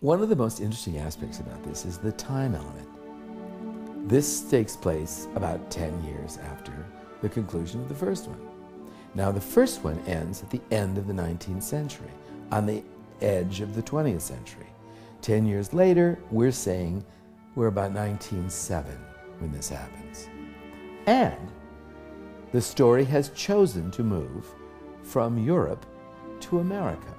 One of the most interesting aspects about this is the time element. This takes place about 10 years after the conclusion of the first one. Now, the first one ends at the end of the 19th century, on the edge of the 20th century. 10 years later, we're saying we're about 1907 when this happens. And the story has chosen to move from Europe to America.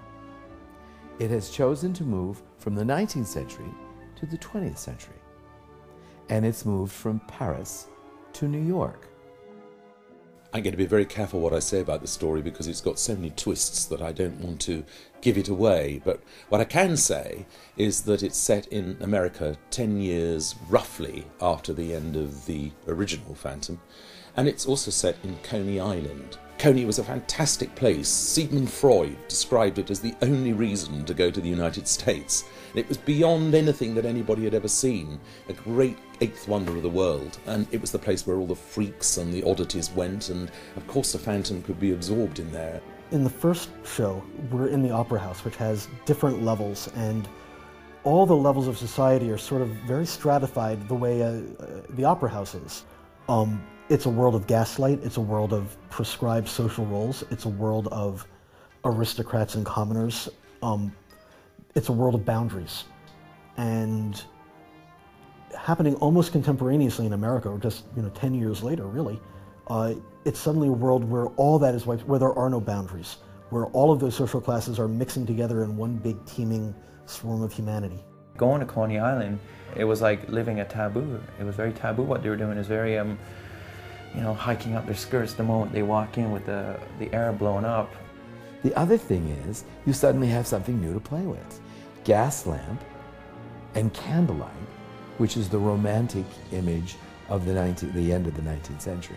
It has chosen to move from the 19th century to the 20th century. And it's moved from Paris to New York. I'm going to be very careful what I say about the story because it's got so many twists that I don't want to give it away. But what I can say is that it's set in America 10 years roughly after the end of the original Phantom, and it's also set in Coney Island. Coney was a fantastic place. Sigmund Freud described it as the only reason to go to the United States. It was beyond anything that anybody had ever seen, a great eighth wonder of the world, and it was the place where all the freaks and the oddities went, and of course the Phantom could be absorbed in there. In the first show, we're in the Opera House, which has different levels, and all the levels of society are sort of very stratified the way uh, uh, the Opera House is. Um, it's a world of gaslight, it's a world of prescribed social roles, it's a world of aristocrats and commoners, um, it's a world of boundaries. And happening almost contemporaneously in America, or just you know 10 years later, really, uh, it's suddenly a world where all that is wiped, where there are no boundaries, where all of those social classes are mixing together in one big teeming swarm of humanity. Going to Coney Island, it was like living a taboo. It was very taboo what they were doing. Is very um, you know, hiking up their skirts the moment they walk in with the, the air blowing up. The other thing is, you suddenly have something new to play with. Gas lamp and candlelight, which is the romantic image of the, 19, the end of the 19th century,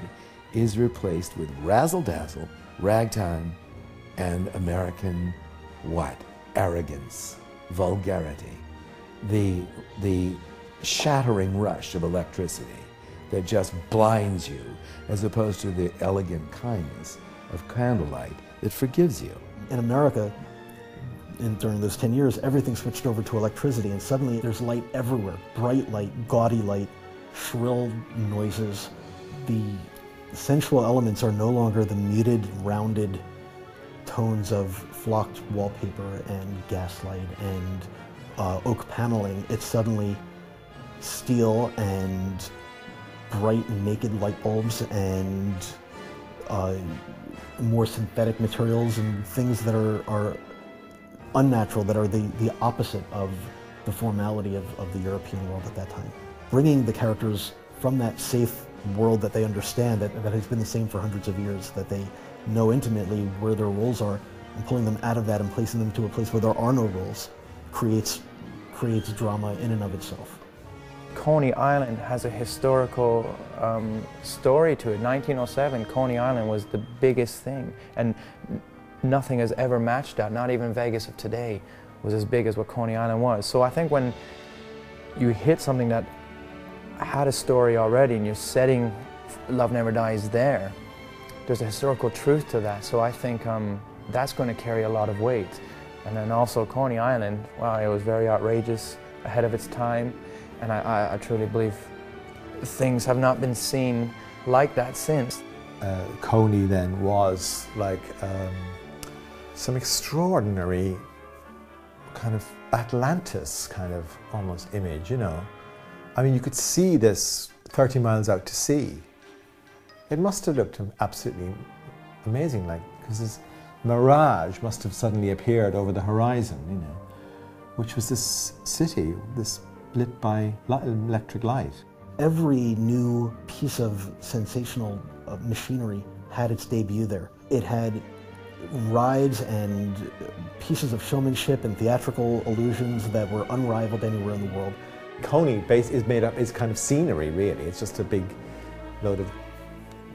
is replaced with razzle dazzle, ragtime, and American what? Arrogance, vulgarity, the, the shattering rush of electricity that just blinds you, as opposed to the elegant kindness of candlelight that forgives you. In America, in, during those 10 years, everything switched over to electricity, and suddenly there's light everywhere bright light, gaudy light, shrill noises. The sensual elements are no longer the muted, rounded tones of flocked wallpaper and gaslight and uh, oak paneling. It's suddenly steel and bright naked light bulbs and uh, more synthetic materials and things that are, are unnatural, that are the, the opposite of the formality of, of the European world at that time. Bringing the characters from that safe world that they understand, that, that has been the same for hundreds of years, that they know intimately where their roles are, and pulling them out of that and placing them to a place where there are no roles creates, creates drama in and of itself. Coney Island has a historical um, story to it. 1907, Coney Island was the biggest thing, and nothing has ever matched that. Not even Vegas of today was as big as what Coney Island was. So I think when you hit something that had a story already and you're setting Love Never Dies there, there's a historical truth to that. So I think um, that's going to carry a lot of weight. And then also Coney Island, wow, it was very outrageous, ahead of its time. And I, I, I truly believe things have not been seen like that since. Uh, Coney then was like um, some extraordinary kind of Atlantis kind of almost image, you know. I mean, you could see this 30 miles out to sea. It must have looked absolutely amazing, like, because this mirage must have suddenly appeared over the horizon, you know, which was this city, this lit by electric light. Every new piece of sensational uh, machinery had its debut there. It had rides and pieces of showmanship and theatrical illusions that were unrivaled anywhere in the world. Coney base is made up, is kind of scenery really. It's just a big load of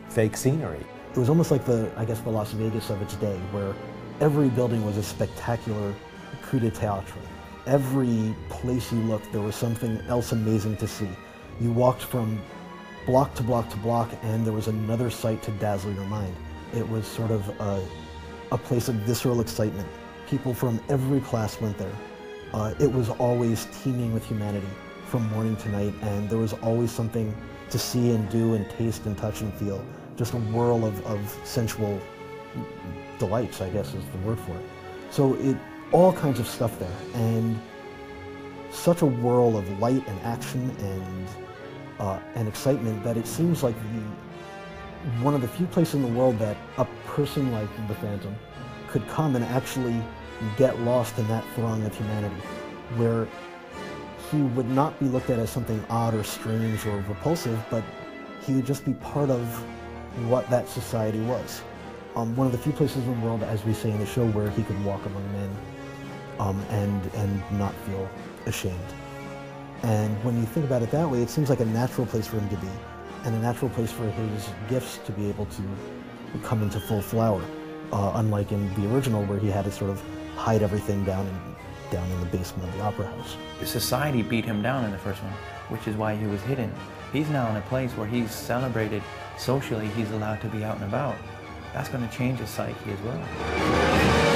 fake scenery. It was almost like the, I guess, the Las Vegas of its day, where every building was a spectacular coup de théâtre every place you looked, there was something else amazing to see. You walked from block to block to block, and there was another sight to dazzle your mind. It was sort of a, a place of visceral excitement. People from every class went there. Uh, it was always teeming with humanity from morning to night, and there was always something to see and do and taste and touch and feel. Just a whirl of, of sensual delights, I guess is the word for it. So it, all kinds of stuff there, and such a whirl of light and action and uh, and excitement that it seems like the one of the few places in the world that a person like the Phantom could come and actually get lost in that throng of humanity, where he would not be looked at as something odd or strange or repulsive, but he would just be part of what that society was. Um, one of the few places in the world, as we say in the show, where he could walk among men um, and, and not feel ashamed. And when you think about it that way, it seems like a natural place for him to be, and a natural place for his gifts to be able to come into full flower, uh, unlike in the original where he had to sort of hide everything down in, down in the basement of the opera house. Society beat him down in the first one, which is why he was hidden. He's now in a place where he's celebrated socially, he's allowed to be out and about. That's going to change his psyche as well.